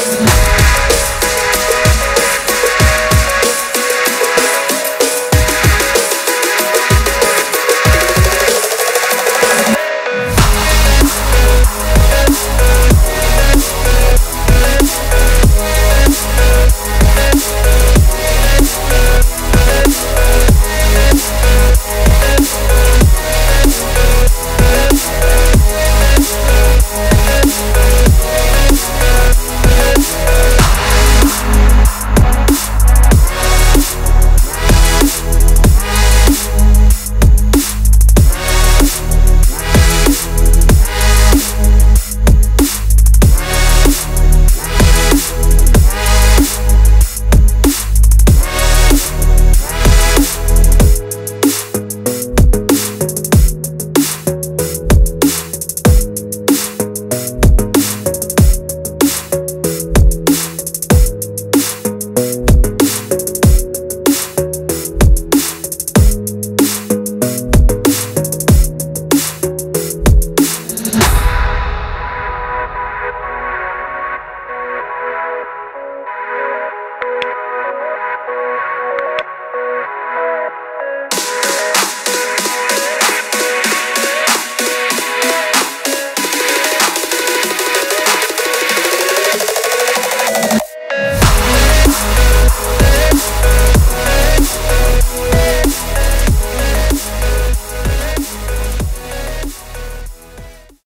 Thanks.